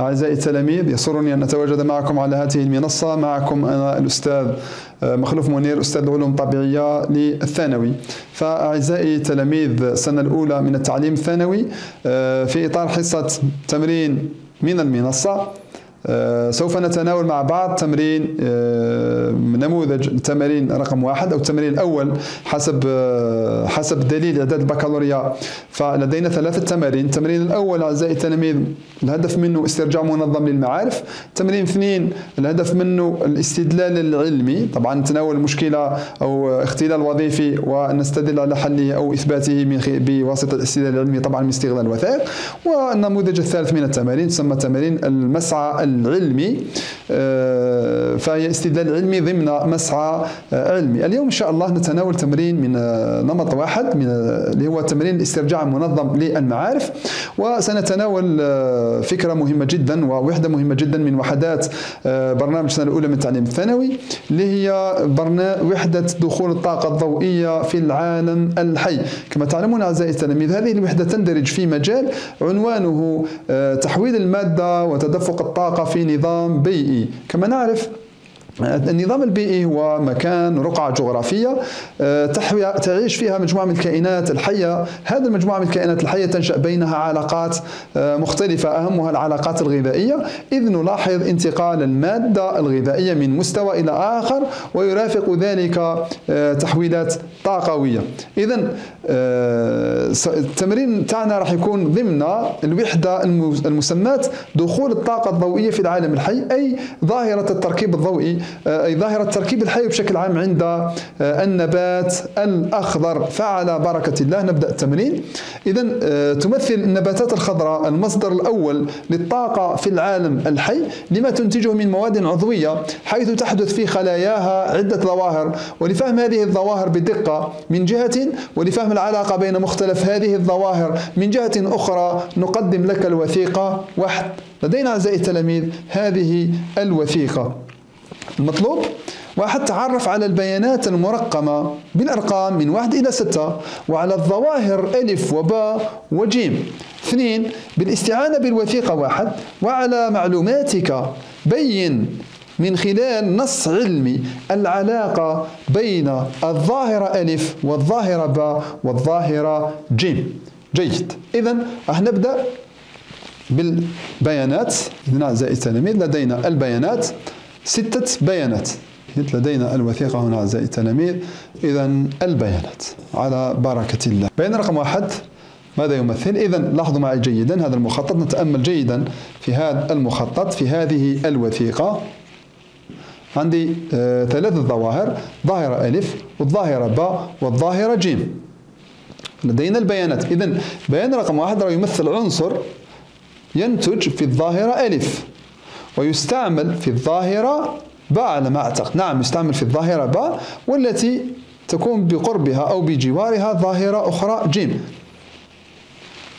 أعزائي التلاميذ يسرني أن أتواجد معكم على هذه المنصة معكم أنا الأستاذ مخلوف منير أستاذ العلوم الطبيعية للثانوي. فأعزائي تلاميذ السنة الأولى من التعليم الثانوي آه، في إطار حصة تمرين من المنصة. سوف نتناول مع بعض تمرين آه، نموذج التمرين رقم واحد أو التمرين الأول حسب آه، حسب دليل إعداد البكالوريا. فلدينا ثلاثة تمارين. التمرين الأول أعزائي التلاميذ الهدف منه استرجاع منظم للمعارف. تمرين اثنين الهدف منه الاستدلال العلمي. طبعا نتناول المشكلة أو اختلال وظيفي ونستدل على حله أو إثباته من بواسطة الاستدلال العلمي طبعا من استغلال الوثائق والنموذج الثالث من التمارين تسمى تمارين المسعى العلمي آه، فهي استدلال علمي ضمن مسعى آه، علمي. اليوم إن شاء الله نتناول تمرين من آه، نمط واحد من اللي هو تمرين الاسترجاع المنظم للمعارف. وسنتناول فكرة مهمة جدا ووحدة مهمة جدا من وحدات برنامج السنة الأولى من التعليم الثانوي اللي هي وحدة دخول الطاقة الضوئية في العالم الحي. كما تعلمون أعزائي التلاميذ هذه الوحدة تندرج في مجال عنوانه تحويل المادة وتدفق الطاقة في نظام بيئي. كما نعرف النظام البيئي هو مكان رقعة جغرافية آه، تعيش فيها مجموعة من الكائنات الحية. هذه المجموعة من الكائنات الحية تنشأ بينها علاقات آه، مختلفة. أهمها العلاقات الغذائية. إذ نلاحظ انتقال المادة الغذائية من مستوى إلى آخر ويرافق ذلك آه، تحويلات طاقوية. إذا التمرين تاعنا راح يكون ضمن الوحدة المسماة دخول الطاقة الضوئية في العالم الحي أي ظاهرة التركيب الضوئي آه، أي ظاهرة التركيب الحيوي بشكل عام عند آه، النبات الأخضر. فعلى بركة الله نبدأ التمرين. إذا آه، تمثل النباتات الخضراء المصدر الأول للطاقة في العالم الحي لما تنتجه من مواد عضوية حيث تحدث في خلاياها عدة ظواهر. ولفهم هذه الظواهر بدقة من جهة ولفهم العلاقة بين مختلف هذه الظواهر. من جهة أخرى نقدم لك الوثيقة. واحد لدينا أعزائي التلاميذ هذه الوثيقة. المطلوب واحد تعرف على البيانات المرقمة بالأرقام من واحد إلى ستة وعلى الظواهر ألف وباء وجيم. اثنين بالاستعانة بالوثيقة واحد وعلى معلوماتك. بين من خلال نص علمي العلاقة بين الظاهرة ألف والظاهرة باء والظاهرة جيم. جيد. إذا راح نبدأ بالبيانات. إذن أعزائي التلاميذ لدينا البيانات. ستة بيانات. لدينا الوثيقة هنا أعزائي التلاميذ إذا البيانات على بركة الله. بيان رقم واحد. ماذا يمثل؟ إذا لاحظوا معي جيدا هذا المخطط. نتأمل جيدا في هذا المخطط في هذه الوثيقة. عندي آه ثلاث ظواهر ظاهرة ألف والظاهرة باء والظاهرة جيم. لدينا البيانات. إذا بيان رقم واحد يمثل عنصر ينتج في الظاهرة ألف ويستعمل في الظاهرة باء على ما أعتقد نعم يستعمل في الظاهرة باء والتي تكون بقربها أو بجوارها ظاهرة أخرى جيم.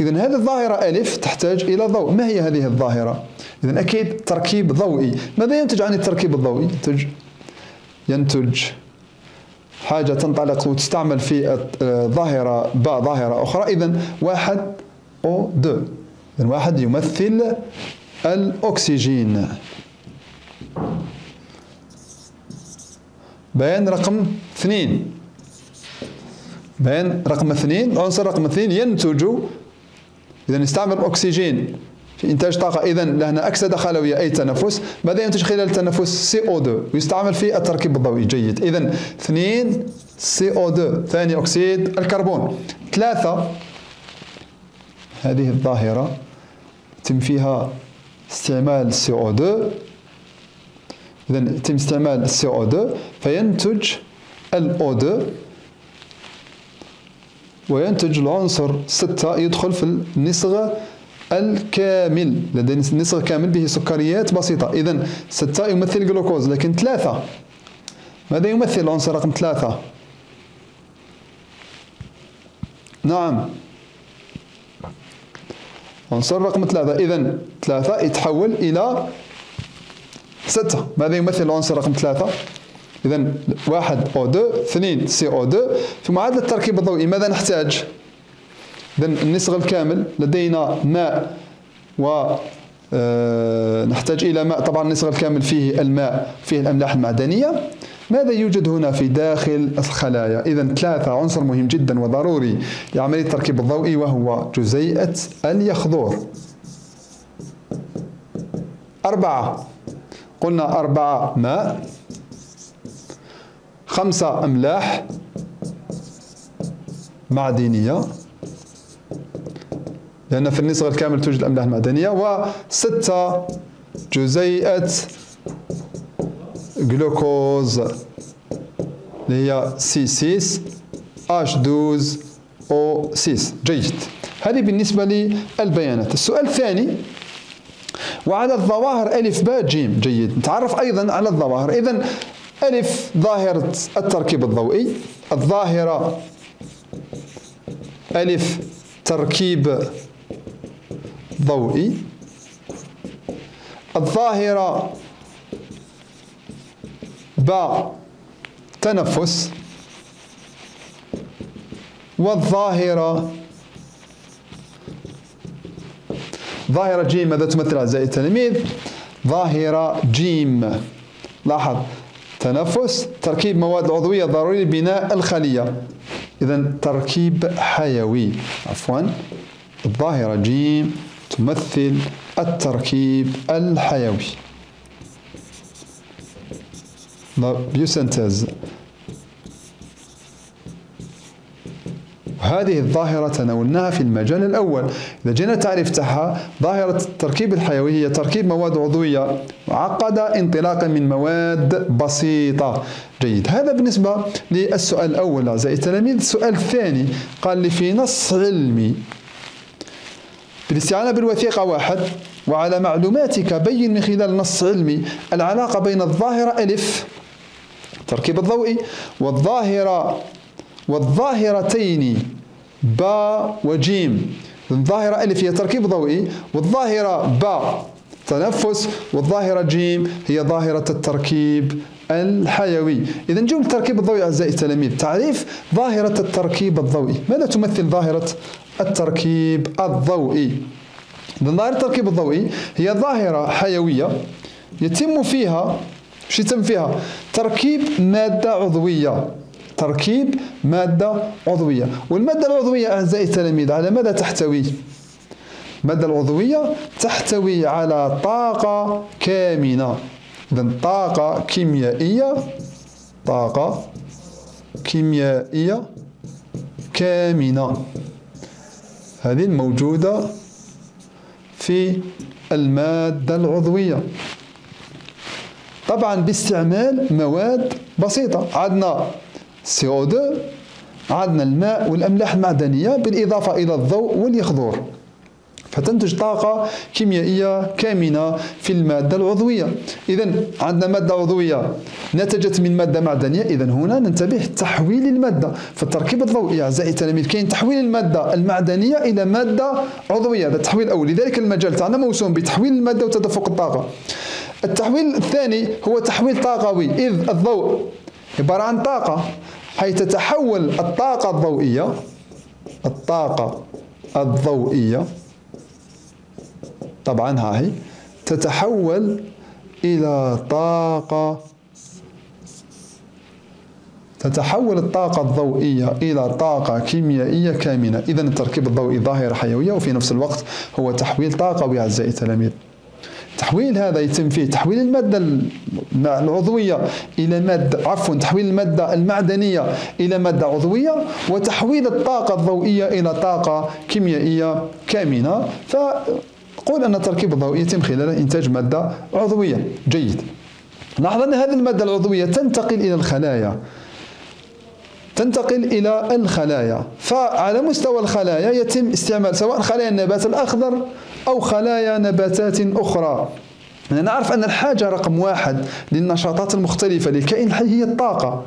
إذا هذه الظاهرة ألف تحتاج إلى ضوء. ما هي هذه الظاهرة؟ إذا أكيد تركيب ضوئي. ماذا ينتج عن التركيب الضوئي؟ ينتج ينتج حاجة تنطلق وتستعمل في ظاهرة باء ظاهرة أخرى. إذا واحد O2. إذا واحد يمثل الأكسجين. بيان رقم اثنين. بيان رقم اثنين. العنصر رقم اثنين ينتج إذا نستعمل الأكسجين في إنتاج طاقة. إذا لهنا أكسدة خلوية أي تنفس. ماذا ينتج خلال التنفس CO2 يستعمل في التركيب الضوئي. جيد. إذا اثنين CO2 ثاني أكسيد الكربون. ثلاثة هذه الظاهرة يتم فيها استعمال CO2 إذا يتم استعمال CO2 فينتج الO2 وينتج العنصر 6 يدخل في النصغ الكامل. لدينا نصغ كامل به سكريات بسيطة. إذا 6 يمثل جلوكوز لكن 3 ماذا يمثل؟ العنصر رقم 3 نعم. عنصر رقم ثلاثة. إذا ثلاثة يتحول إلى ستة. ماذا يمثل العنصر رقم ثلاثة؟ إذا واحد O2 اثنين CO2 في معادلة التركيب الضوئي ماذا نحتاج؟ إذا النصغ الكامل لدينا ماء و آه، نحتاج إلى ماء. طبعا النصف الكامل فيه الماء فيه الأملاح المعدنية. ماذا يوجد هنا في داخل الخلايا؟ إذا ثلاثة عنصر مهم جدا وضروري لعملية التركيب الضوئي وهو جزيئة اليخضور. أربعة. قلنا أربعة ماء. خمسة أملاح معدنية. لأن في النصف الكامل توجد الأملاح المعدنية وستة جزيئة جلوكوز اللي هي سي 6 اش 12 أو 6 جيد. هذه بالنسبة للبيانات. السؤال الثاني وعلى الظواهر ألف باء جيم. جيد. نتعرف أيضا على الظواهر. إذا ألف ظاهرة التركيب الضوئي الظاهرة ألف تركيب ضوئي الظاهرة باء تنفس والظاهرة ظاهرة جيم ماذا تمثل أعزائي التلاميذ ظاهرة جيم. لاحظ. تنفس تركيب مواد عضوية ضروري لبناء الخلية. إذا تركيب حيوي. عفوا. الظاهرة جيم. تمثل التركيب الحيوي. بيوسنتز هذه الظاهرة تناولناها في المجال الأول. إذا جينا تعريف تاعها ظاهرة التركيب الحيوي هي تركيب مواد عضوية معقدة انطلاقا من مواد بسيطة. جيد. هذا بالنسبة للسؤال الأول. أعزائي التلاميذ. السؤال الثاني قال لي في نص علمي بالاستعانة بالوثيقة واحد وعلى معلوماتك بين من خلال نص علمي العلاقة بين الظاهرة ألف التركيب الضوئي والظاهرة والظاهرتين با وجيم. الظاهرة ألف هي تركيب ضوئي والظاهرة با تنفس والظاهرة جيم هي ظاهرة التركيب الحيوي. إذا جملة التركيب الضوئي أعزائي التلاميذ. تعريف ظاهرة التركيب الضوئي. ماذا تمثل ظاهرة التركيب الضوئي؟ ظاهرة التركيب الضوئي هي ظاهرة حيوية يتم فيها شو يتم فيها؟ تركيب مادة عضوية. تركيب مادة عضوية. والمادة العضوية أعزائي التلاميذ على ماذا تحتوي؟ المادة العضوية تحتوي على طاقة كامنة. إذا طاقة كيميائية طاقة كيميائية كامنة. هذه الموجودة في المادة العضوية. طبعا باستعمال مواد بسيطة. عندنا CO2 عندنا الماء والأملاح المعدنية بالإضافة إلى الضوء واليخضور. فتنتج طاقة كيميائية كامنة في المادة العضوية. إذا عندنا مادة عضوية نتجت من مادة معدنية. إذا هنا ننتبه تحويل المادة. فالتركيب الضوئي أعزائي التلاميذ كاين تحويل المادة المعدنية إلى مادة عضوية. هذا التحويل الأول لذلك المجال تاعنا موسوم بتحويل المادة وتدفق الطاقة. التحويل الثاني هو تحويل طاقوي. إذ الضوء عبارة عن طاقة. حيث تتحول الطاقة الضوئية الطاقة الضوئية طبعا ها هي تتحول إلى طاقة تتحول الطاقة الضوئية إلى طاقة كيميائية كامنة. إذا التركيب الضوئي ظاهرة حيوية وفي نفس الوقت هو تحويل طاقة أعزائي التلاميذ تحويل هذا يتم فيه تحويل المادة العضوية إلى مادة عفوا تحويل المادة المعدنية إلى مادة عضوية وتحويل الطاقة الضوئية إلى طاقة كيميائية كامنة. فقول أن التركيب الضوئي يتم خلال إنتاج مادة عضوية. جيد. لاحظ أن هذه المادة العضوية تنتقل إلى الخلايا. تنتقل إلى الخلايا. فعلى مستوى الخلايا يتم استعمال سواء خلايا النبات الأخضر أو خلايا نباتات أخرى. نعرف أن الحاجة رقم واحد للنشاطات المختلفة للكائن الحي هي الطاقة.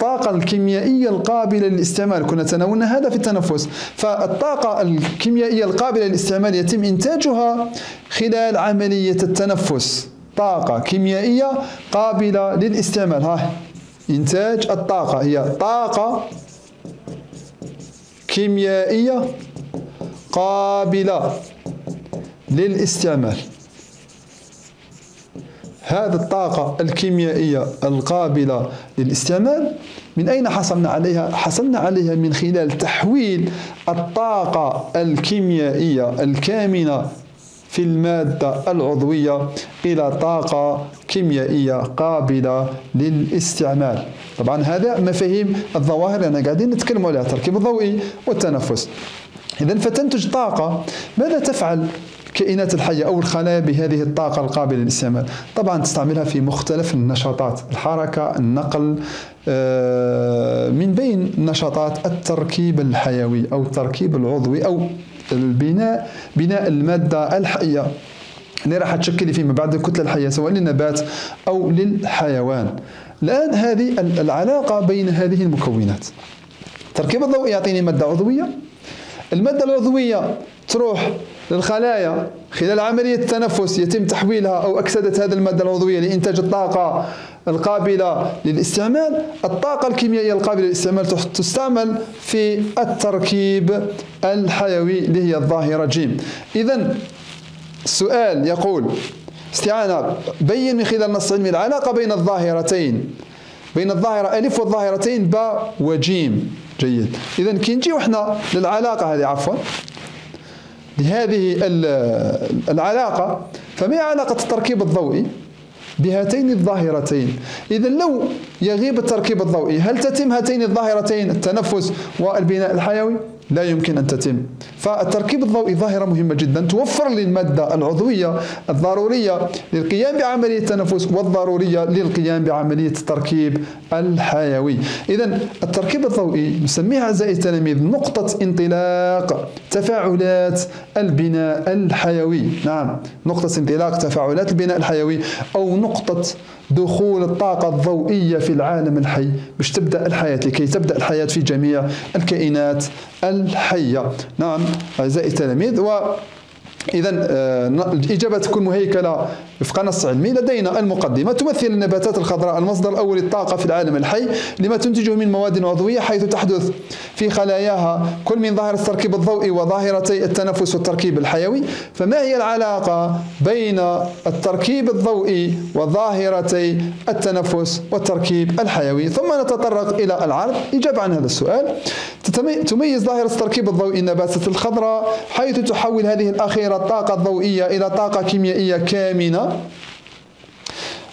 الطاقة الكيميائية القابلة للاستعمال. كنا تناولنا هذا في التنفس. فالطاقة الكيميائية القابلة للاستعمال يتم إنتاجها خلال عملية التنفس. طاقة كيميائية قابلة للاستعمال. ها إنتاج الطاقة. هي طاقة كيميائية قابلة للاستعمال. هذه الطاقة الكيميائية القابلة للاستعمال من أين حصلنا عليها؟ حصلنا عليها من خلال تحويل الطاقة الكيميائية الكامنة في المادة العضوية إلى طاقة كيميائية قابلة للاستعمال. طبعا هذا مفاهيم الظواهر أنا قاعدين نتكلم عليها التركيب الضوئي والتنفس. إذا فتنتج طاقة ماذا تفعل؟ الكائنات الحية أو الخلايا بهذه الطاقة القابلة للاستعمال. طبعا تستعملها في مختلف النشاطات الحركة النقل آه، من بين نشاطات التركيب الحيوي أو التركيب العضوي أو البناء بناء المادة الحية. اللي راح تشكل فيما بعد الكتلة الحية سواء للنبات أو للحيوان. الآن هذه العلاقة بين هذه المكونات. التركيب الضوئي يعطيني مادة عضوية. المادة العضوية تروح للخلايا. خلال عملية التنفس يتم تحويلها أو أكسدة هذه المادة العضوية لإنتاج الطاقة القابلة للاستعمال. الطاقة الكيميائية القابلة للاستعمال تستعمل في التركيب الحيوي اللي هي الظاهرة. جيم. إذا السؤال يقول استعانة بين من خلال النص العلمي العلاقة بين الظاهرتين. بين الظاهرة ألف والظاهرتين باء وجيم. جيد. إذا كي نجيو إحنا للعلاقة هذه عفوا. لهذه العلاقة فما علاقة التركيب الضوئي؟ بهاتين الظاهرتين. إذا لو يغيب التركيب الضوئي هل تتم هاتين الظاهرتين التنفس والبناء الحيوي؟ لا يمكن أن تتم. فالتركيب الضوئي ظاهرة مهمة جدا توفر للمادة العضوية الضرورية للقيام بعملية التنفس والضرورية للقيام بعملية التركيب الحيوي. إذا التركيب الضوئي نسميه أعزائي التلاميذ نقطة انطلاق تفاعلات البناء الحيوي. نعم نقطة انطلاق تفاعلات البناء الحيوي أو نقطة دخول الطاقة الضوئية في العالم الحي. باش تبدأ الحياة لكي تبدأ الحياة في جميع الكائنات الحية. نعم أعزائي التلاميذ و إذا آه، الإجابة تكون مهيكلة وفق نص علمي. لدينا المقدمة تمثل النباتات الخضراء المصدر الأول للطاقة في العالم الحي لما تنتجه من مواد عضوية حيث تحدث. في خلاياها كل من ظاهرة التركيب الضوئي وظاهرتي التنفس والتركيب الحيوي. فما هي العلاقة بين التركيب الضوئي وظاهرتي التنفس والتركيب الحيوي؟ ثم نتطرق إلى العرض. إجابة عن هذا السؤال. تميز ظاهرة التركيب الضوئي النباتات الخضراء حيث تحول هذه الأخيرة الطاقة الضوئية إلى طاقة كيميائية كامنة.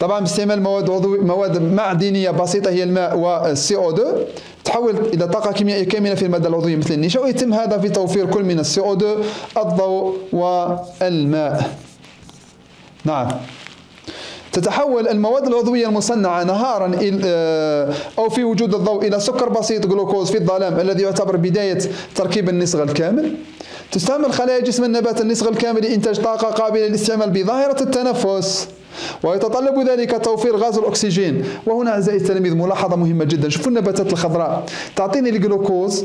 طبعا باستعمال مواد عضوي مواد معدنية بسيطة هي الماء والسي أو 2 تحول إلى طاقة كيميائية كامله في المادة العضويه مثل النشا ويتم هذا في توفير كل من السي أو 2 الضوء والماء نعم. تتحول المواد العضوية المصنعة نهارا آه، أو في وجود الضوء إلى سكر بسيط جلوكوز في الظلام الذي يعتبر بداية تركيب النسغ الكامل. تستعمل خلايا جسم النبات النسغ الكامل لإنتاج طاقة قابلة للاستعمال بظاهرة التنفس. ويتطلب ذلك توفير غاز الأكسجين. وهنا أعزائي التلاميذ ملاحظة مهمة جدا. شوفوا النباتات الخضراء. تعطيني الجلوكوز.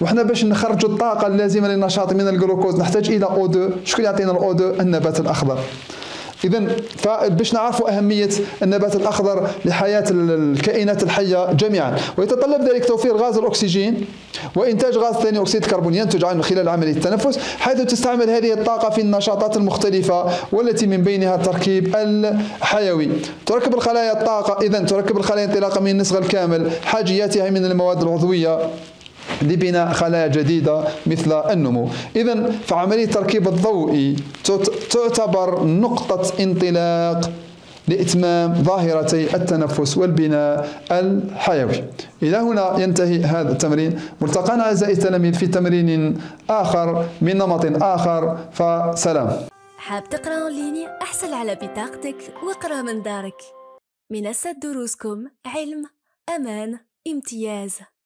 وحنا باش نخرجوا الطاقة اللازمة للنشاط من الجلوكوز نحتاج إلى O2 شكون يعطينا الأو 2 النبات الأخضر. اذا فباش نعرفوا أهمية النبات الأخضر لحياة الكائنات الحية جميعا. ويتطلب ذلك توفير غاز الأكسجين وإنتاج غاز ثاني أكسيد الكربون ينتج عنه خلال عملية التنفس حيث تستعمل هذه الطاقة في النشاطات المختلفة والتي من بينها التركيب الحيوي. تركب الخلايا الطاقة اذا تركب الخلايا انطلاقا من النسغ الكامل حاجياتها من المواد العضوية. لبناء خلايا جديدة مثل النمو. إذا فعملية التركيب الضوئي تعتبر نقطة انطلاق لإتمام ظاهرتي التنفس والبناء الحيوي. إلى هنا ينتهي هذا التمرين. ملتقانا أعزائي التلاميذ في تمرين آخر من نمط آخر. فسلام. حاب تقرأ أونلاين أحصل على بطاقتك واقرأ من دارك. منصة دروسكم علم أمان امتياز.